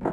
you